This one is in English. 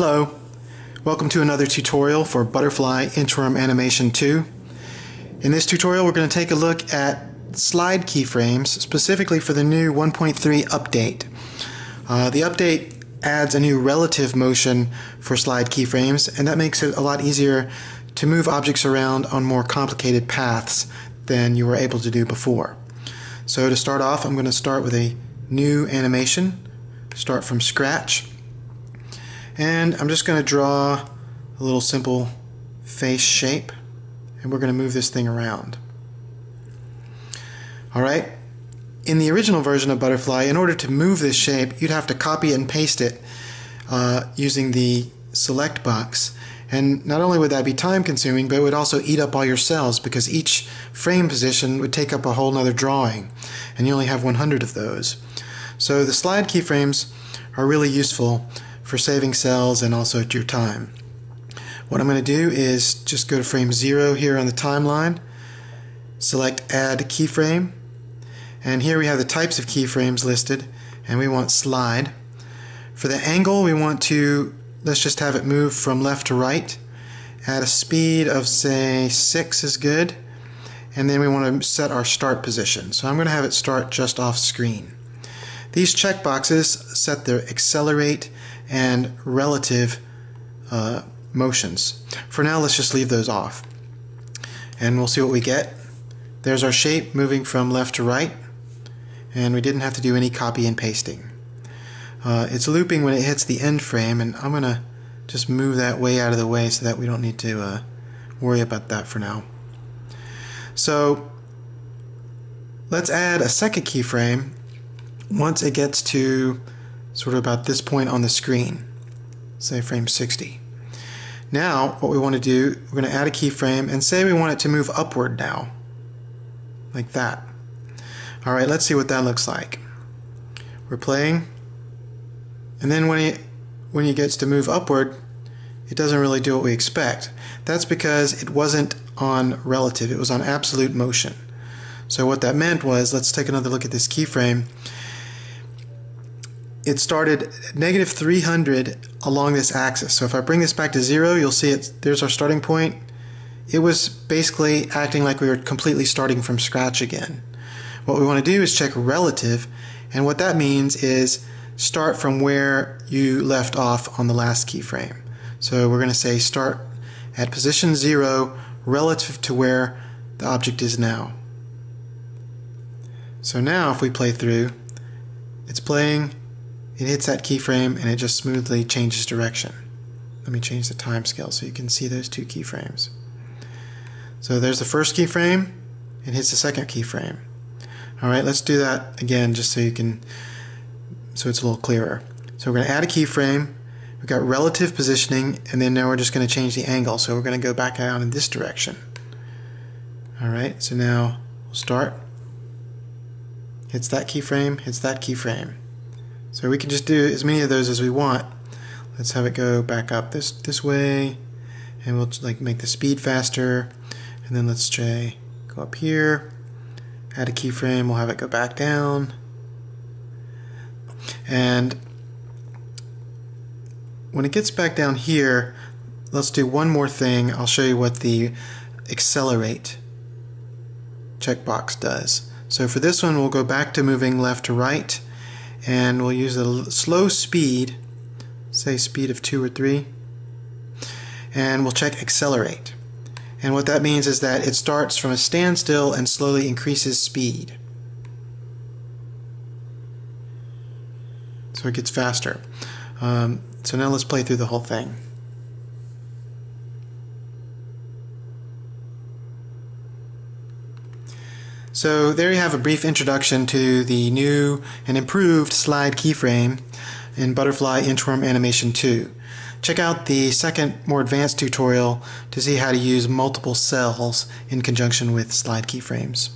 Hello, welcome to another tutorial for Butterfly Inchworm Animation 2. In this tutorial we're going to take a look at slide keyframes specifically for the new 1.3 update. Uh, the update adds a new relative motion for slide keyframes and that makes it a lot easier to move objects around on more complicated paths than you were able to do before. So to start off I'm going to start with a new animation, start from scratch. And I'm just going to draw a little simple face shape and we're going to move this thing around. Alright, in the original version of Butterfly, in order to move this shape, you'd have to copy and paste it uh, using the select box. And not only would that be time consuming, but it would also eat up all your cells because each frame position would take up a whole nother drawing. And you only have 100 of those. So the slide keyframes are really useful for saving cells and also at your time. What I'm going to do is just go to frame 0 here on the timeline, select add keyframe, and here we have the types of keyframes listed and we want slide. For the angle we want to, let's just have it move from left to right at a speed of say 6 is good and then we want to set our start position. So I'm going to have it start just off screen. These checkboxes set the accelerate and relative uh, motions. For now, let's just leave those off. And we'll see what we get. There's our shape moving from left to right. And we didn't have to do any copy and pasting. Uh, it's looping when it hits the end frame, and I'm going to just move that way out of the way so that we don't need to uh, worry about that for now. So let's add a second keyframe once it gets to sort of about this point on the screen, say frame 60. Now, what we want to do, we're going to add a keyframe and say we want it to move upward now, like that. All right, let's see what that looks like. We're playing, and then when it when it gets to move upward, it doesn't really do what we expect. That's because it wasn't on relative, it was on absolute motion. So what that meant was, let's take another look at this keyframe it started negative 300 along this axis. So if I bring this back to zero, you'll see it. There's our starting point. It was basically acting like we were completely starting from scratch again. What we want to do is check relative, and what that means is start from where you left off on the last keyframe. So we're going to say start at position zero relative to where the object is now. So now if we play through, it's playing it hits that keyframe and it just smoothly changes direction. Let me change the time scale so you can see those two keyframes. So there's the first keyframe, it hits the second keyframe. Alright, let's do that again just so you can, so it's a little clearer. So we're going to add a keyframe, we've got relative positioning, and then now we're just going to change the angle. So we're going to go back out in this direction. Alright, so now we'll start. Hits that keyframe, hits that keyframe. So we can just do as many of those as we want. Let's have it go back up this this way, and we'll like make the speed faster. And then let's try go up here, add a keyframe. We'll have it go back down, and when it gets back down here, let's do one more thing. I'll show you what the accelerate checkbox does. So for this one, we'll go back to moving left to right and we'll use a slow speed, say speed of 2 or 3, and we'll check accelerate. And what that means is that it starts from a standstill and slowly increases speed. So it gets faster. Um, so now let's play through the whole thing. So there you have a brief introduction to the new and improved slide keyframe in Butterfly Inchworm Animation 2. Check out the second, more advanced tutorial to see how to use multiple cells in conjunction with slide keyframes.